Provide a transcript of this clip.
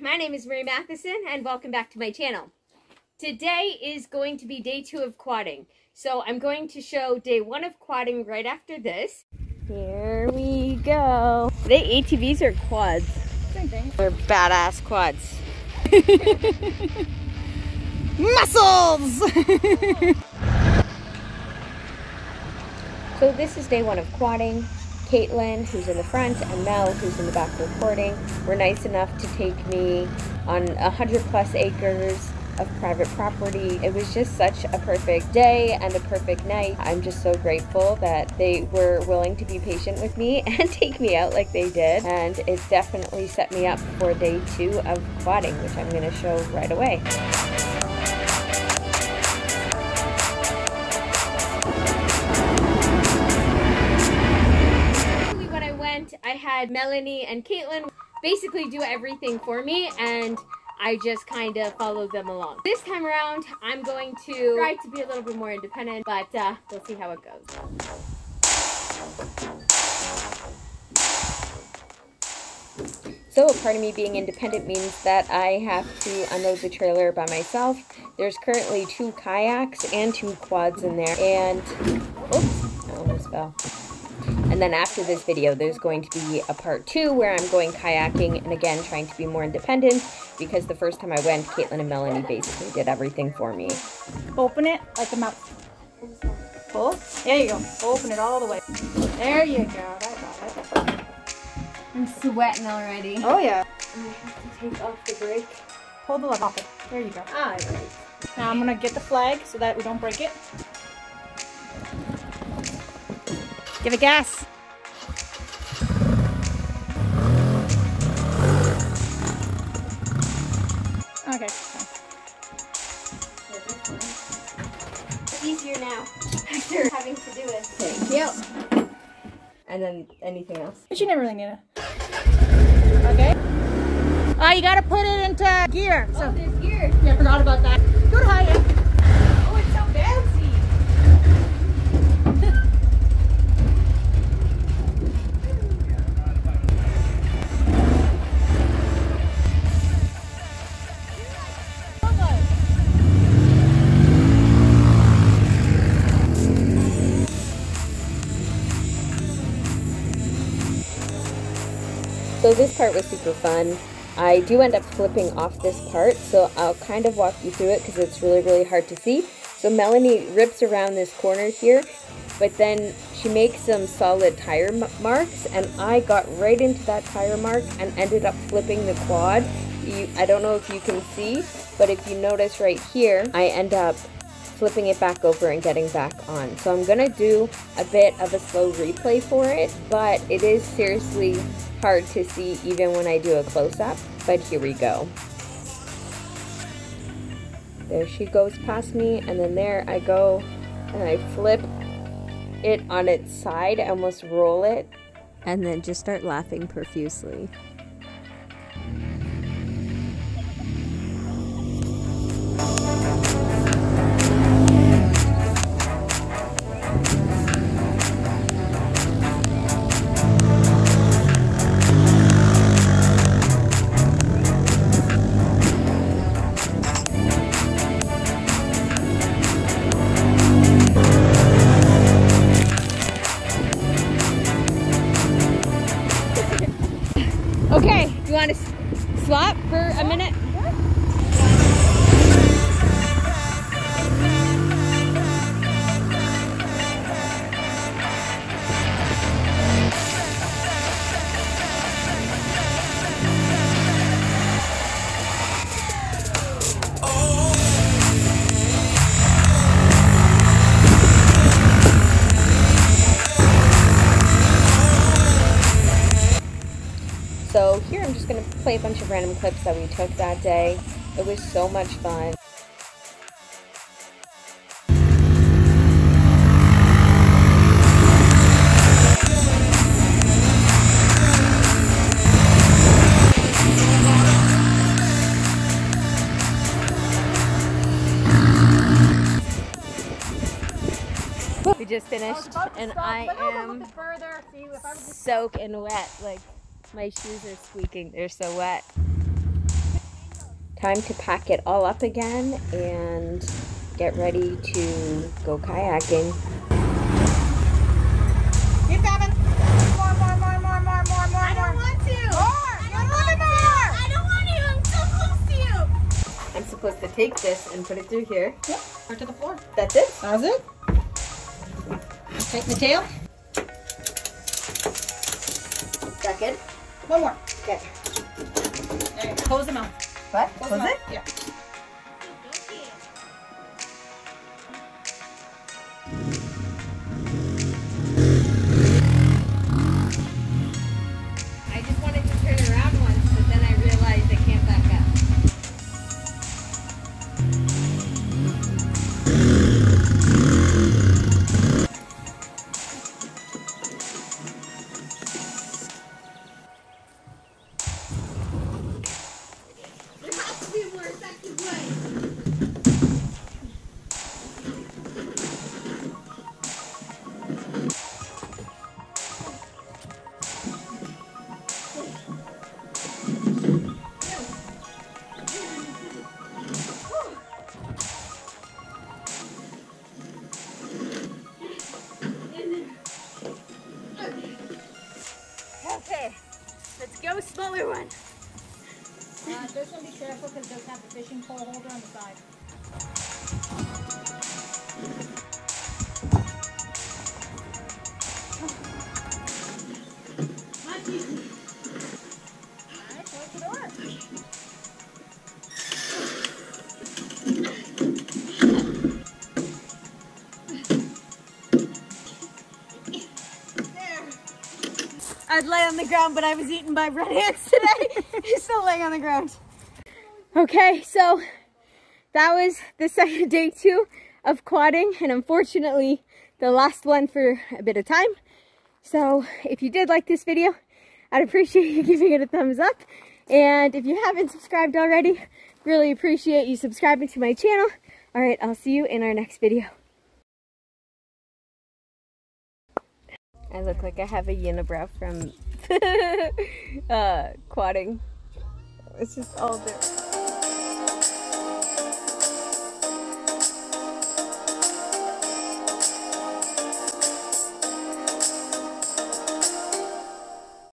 my name is Marie Matheson and welcome back to my channel. Today is going to be day two of quadding. So I'm going to show day one of quadding right after this. Here we go. They ATVs or quads? Same thing. They're badass quads. Muscles! so this is day one of quadding. Caitlin, who's in the front, and Mel, who's in the back recording, were nice enough to take me on a hundred plus acres of private property. It was just such a perfect day and a perfect night. I'm just so grateful that they were willing to be patient with me and take me out like they did. And it definitely set me up for day two of quadding, which I'm going to show right away. Had Melanie and Caitlin basically do everything for me and I just kind of followed them along. This time around, I'm going to try to be a little bit more independent, but uh, we'll see how it goes. So a part of me being independent means that I have to unload the trailer by myself. There's currently two kayaks and two quads in there. And, oops, I almost fell. And then after this video, there's going to be a part two where I'm going kayaking and again trying to be more independent because the first time I went, Caitlin and Melanie basically did everything for me. Open it like a mouth. Pull. There you go. Open it all the way. There you go. I got it. I'm sweating already. Oh yeah. I have to take off the brake. Pull the lug off it. There you go. Ah, Now I'm gonna get the flag so that we don't break it. Give it gas. Okay. It's easier now after having to do it. Thank you. And then anything else? But you never really need it. Okay. Ah, you gotta put it into gear. So, Oh, there's gear. yeah, I forgot So this part was super fun. I do end up flipping off this part, so I'll kind of walk you through it because it's really, really hard to see. So Melanie rips around this corner here, but then she makes some solid tire marks, and I got right into that tire mark and ended up flipping the quad. You, I don't know if you can see, but if you notice right here, I end up flipping it back over and getting back on. So I'm gonna do a bit of a slow replay for it, but it is seriously hard to see even when I do a close-up, but here we go. There she goes past me, and then there I go, and I flip it on its side, I almost roll it, and then just start laughing profusely. Play a bunch of random clips that we took that day. It was so much fun. We just finished, and I am soaking wet. Like my shoes are squeaking; they're so wet. time to pack it all up again and get ready to go kayaking. Keep coming. More, more, more, more, more, more, more, I don't more. want to. More. I You don't want want more. to. I don't want to. I'm so close to you. I'm supposed to take this and put it through here. Or to the floor. That's it? That's it. Take the tail. Is that good? One more. Okay. There you go. Close the mouth. What? Close the it? Yeah. Uh, this one, be careful because it does have the fishing pole holder on the side. I'd lay on the ground, but I was eaten by red ants today. He's still laying on the ground. Okay, so that was the second day two of quadding, and unfortunately, the last one for a bit of time. So if you did like this video, I'd appreciate you giving it a thumbs up. And if you haven't subscribed already, really appreciate you subscribing to my channel. All right, I'll see you in our next video. I look like I have a unibrow from uh, quadding. It's just all different.